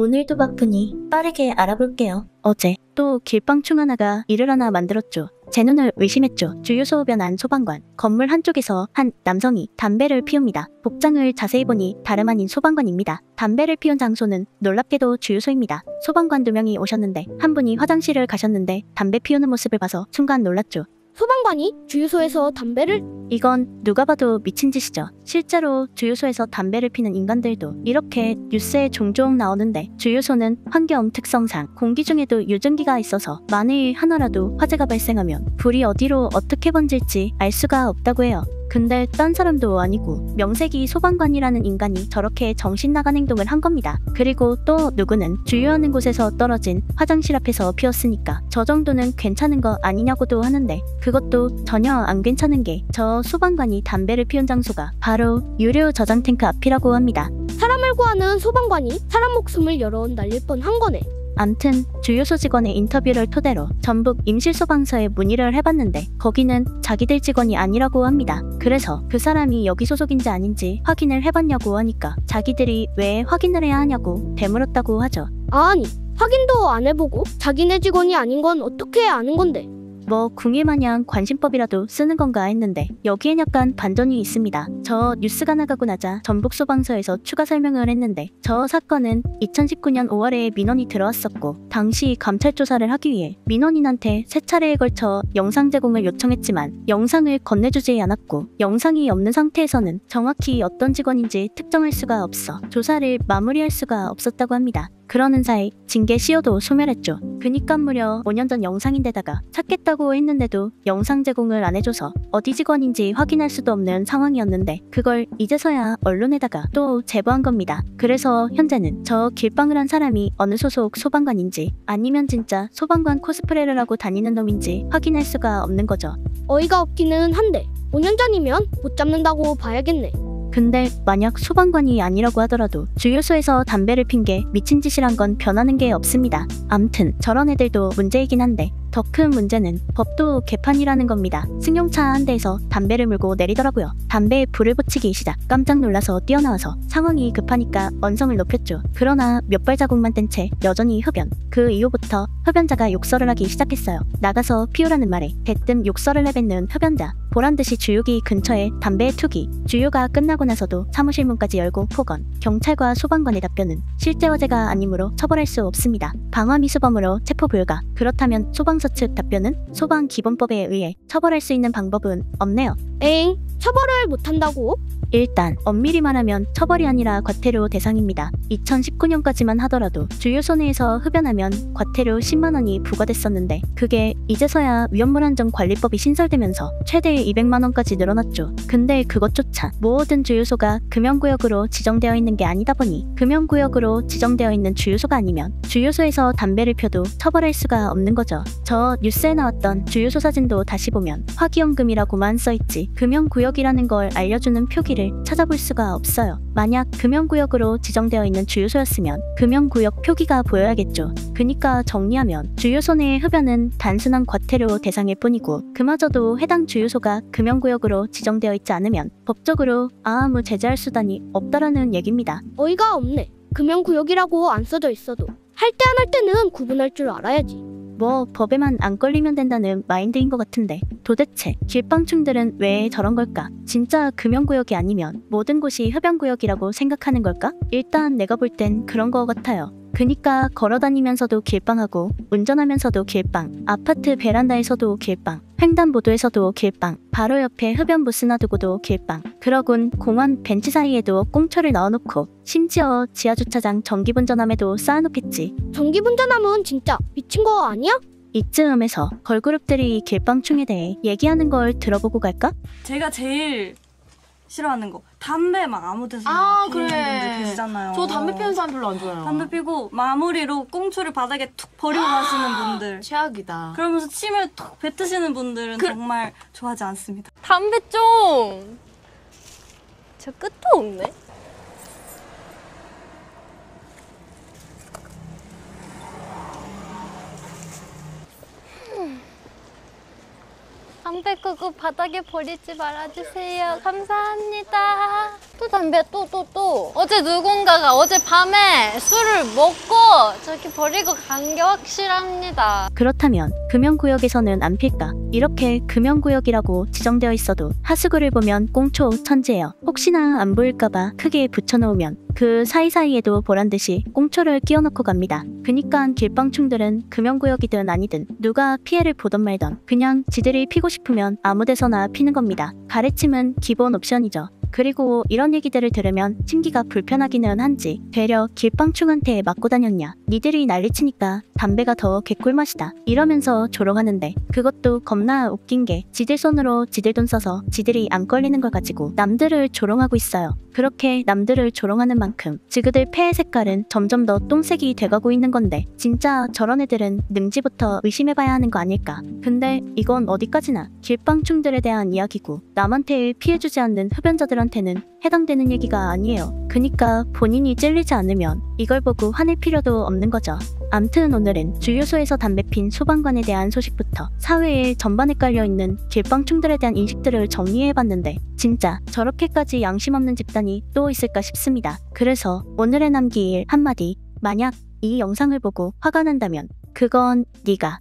오늘도 바쁘니 빠르게 알아볼게요. 어제 또 길방충 하나가 일을 하나 만들었죠. 제 눈을 의심했죠. 주유소 변한 소방관. 건물 한쪽에서 한 남성이 담배를 피웁니다. 복장을 자세히 보니 다름 아닌 소방관입니다. 담배를 피운 장소는 놀랍게도 주유소입니다. 소방관 두 명이 오셨는데 한 분이 화장실을 가셨는데 담배 피우는 모습을 봐서 순간 놀랐죠. 소방관이 주유소에서 담배를 이건 누가 봐도 미친 짓이죠. 실제로 주유소에서 담배를 피는 인간들도 이렇게 뉴스에 종종 나오는데 주유소는 환경 특성상 공기 중에도 유증기가 있어서 만일 하나라도 화재가 발생하면 불이 어디로 어떻게 번질지 알 수가 없다고 해요. 근데 딴 사람도 아니고 명색이 소방관이라는 인간이 저렇게 정신 나간 행동을 한 겁니다. 그리고 또 누구는 주유하는 곳에서 떨어진 화장실 앞에서 피웠으니까 저 정도는 괜찮은 거 아니냐고도 하는데 그것도 전혀 안 괜찮은 게 저 소방관이 담배를 피운 장소가 바로 유료 저장 탱크 앞이라고 합니다. 사람을 구하는 소방관이 사람 목숨을 원 날릴 뻔한 거네. 암튼 주유소 직원의 인터뷰를 토대로 전북 임실소방서에 문의를 해봤는데 거기는 자기들 직원이 아니라고 합니다. 그래서 그 사람이 여기 소속인지 아닌지 확인을 해봤냐고 하니까 자기들이 왜 확인을 해야 하냐고 되물었다고 하죠. 아니, 확인도 안 해보고 자기네 직원이 아닌 건 어떻게 아는 건데? 뭐 궁예 마냥 관심법이라도 쓰는 건가 했는데 여기엔 약간 반전이 있습니다. 저 뉴스가 나가고 나자 전북 소방서에서 추가 설명을 했는데 저 사건은 2019년 5월에 민원이 들어왔었고 당시 감찰 조사를 하기 위해 민원인한테 세 차례에 걸쳐 영상 제공을 요청했지만 영상을 건네주지 않았고 영상이 없는 상태에서는 정확히 어떤 직원인지 특정할 수가 없어 조사를 마무리할 수가 없었다고 합니다. 그러는 사이 징계 시효도 소멸했죠. 그니까 무려 5년 전 영상인데다가 찾겠다고 했는데도 영상 제공을 안 해줘서 어디 직원인지 확인할 수도 없는 상황이었는데 그걸 이제서야 언론에다가 또 제보한 겁니다. 그래서 현재는 저 길방을 한 사람이 어느 소속 소방관인지 아니면 진짜 소방관 코스프레를 하고 다니는 놈인지 확인할 수가 없는 거죠. 어이가 없기는 한데 5년 전이면 못 잡는다고 봐야겠네. 근데 만약 소방관이 아니라고 하더라도 주유소에서 담배를 핀 게 미친 짓이란 건 변하는 게 없습니다. 암튼 저런 애들도 문제이긴 한데 더 큰 문제는 법도 개판이라는 겁니다. 승용차 한 대에서 담배를 물고 내리더라고요. 담배에 불을 붙이기 시작. 깜짝 놀라서 뛰어나와서 상황이 급하니까 언성을 높였죠. 그러나 몇 발자국만 뗀 채 여전히 흡연. 그 이후부터 흡연자가 욕설을 하기 시작했어요. 나가서 피우라는 말에 대뜸 욕설을 내뱉는 흡연자. 보란듯이 주유기 근처에 담배의 투기. 주유가 끝나고 나서도 사무실 문까지 열고 폭언. 경찰과 소방관의 답변은 실제 화재가 아니므로 처벌할 수 없습니다. 방화미수범으로 체포 불가. 그렇다면 소방서 측 답변은 소방 기본법에 의해 처벌할 수 있는 방법은 없네요. 엥, 처벌을 못한다고? 일단 엄밀히 말하면 처벌이 아니라 과태료 대상입니다. 2019년까지만 하더라도 주유소 내에서 흡연하면 과태료 10만 원이 부과됐었는데 그게 이제서야 위험물안전 관리법이 신설되면서 최대 200만 원까지 늘어났죠. 근데 그것조차 모든 주유소가 금연구역으로 지정되어 있는 게 아니다 보니 금연구역으로 지정되어 있는 주유소가 아니면 주유소에서 담배를 펴도 처벌할 수가 없는 거죠. 저 뉴스에 나왔던 주유소 사진도 다시 보면 화기연금이라고만 써있지 금연구역이라는 걸 알려주는 표기를 찾아볼 수가 없어요. 만약 금연구역으로 지정되어 있는 주유소였으면 금연구역 표기가 보여야겠죠. 그니까 정리하면 주유소 내의 흡연은 단순한 과태료 대상일 뿐이고 그마저도 해당 주유소가 금연구역으로 지정되어 있지 않으면 법적으로 아무 제재할 수단이 없다라는 얘기입니다. 어이가 없네. 금연구역이라고 안 써져 있어도 할 때 안할 때는 구분할 줄 알아야지. 뭐 법에만 안 걸리면 된다는 마인드인 것 같은데 도대체 길방충들은 왜 저런 걸까? 진짜 금연구역이 아니면 모든 곳이 흡연구역이라고 생각하는 걸까? 일단 내가 볼 땐 그런 거 같아요. 그니까 걸어다니면서도 길빵하고 운전하면서도 길빵, 아파트 베란다에서도 길빵, 횡단보도에서도 길빵, 바로 옆에 흡연 부스 놔두고도 길빵, 그러곤 공원 벤치 사이에도 꽁초를 넣어놓고 심지어 지하주차장 전기분전함에도 쌓아놓겠지. 전기분전함은 진짜 미친 거 아니야? 이쯤에서 걸그룹들이 길빵충에 대해 얘기하는 걸 들어보고 갈까? 제가 제일 싫어하는 거 담배 막 아무 데서 아, 피우는 그래. 분들 계시잖아요. 저 담배 피우는 사람 별로 안 좋아해요. 담배 피고 마무리로 꽁초를 바닥에 툭 버리고 가시는 분들. 최악이다. 그러면서 침을 툭 뱉으시는 분들은 그- 정말 좋아하지 않습니다. 담배 좀. 저 끝도 없네. 담배 끄고 바닥에 버리지 말아주세요. 감사합니다. 또 담배 또 또 또. 어제 누군가가 어제 밤에 술을 먹고 저렇게 버리고 간 게 확실합니다. 그렇다면 금연구역에서는 안 필까? 이렇게 금연구역이라고 지정되어 있어도 하수구를 보면 꽁초 천지예요. 혹시나 안 보일까봐 크게 붙여놓으면 그 사이사이에도 보란듯이 꽁초를 끼워넣고 갑니다. 그니까 길방충들은 금연구역이든 아니든 누가 피해를 보던 말던 그냥 지들이 피고 싶으면 아무 데서나 피는 겁니다. 가래침은 기본 옵션이죠. 그리고 이런 얘기들을 들으면 심기가 불편하기는 한지 되려 길방충한테 맞고 다녔냐. 니들이 난리치니까 담배가 더 개꿀맛이다. 이러면서 조롱하는데 그것도 겁나 웃긴 게 지들 손으로 지들 돈 써서 지들이 안 걸리는 걸 가지고 남들을 조롱하고 있어요 그렇게 남들을 조롱하는 만큼 지그들 폐의 색깔은 점점 더 똥색이 돼가고 있는 건데 진짜 저런 애들은 능지부터 의심해봐야 하는 거 아닐까 근데 이건 어디까지나 길방충들에 대한 이야기고 남한테 피해주지 않는 흡연자들한테는 해당되는 얘기가 아니에요. 그니까 본인이 찔리지 않으면 이걸 보고 화낼 필요도 없는 거죠. 암튼 오늘은 주유소에서 담배 핀 소방관에 대한 소식부터 사회에 전반에 깔려있는 길방충들에 대한 인식들을 정리해봤는데 진짜 저렇게까지 양심 없는 집단이 또 있을까 싶습니다. 그래서 오늘의 남길 한마디 만약 이 영상을 보고 화가 난다면 그건 네가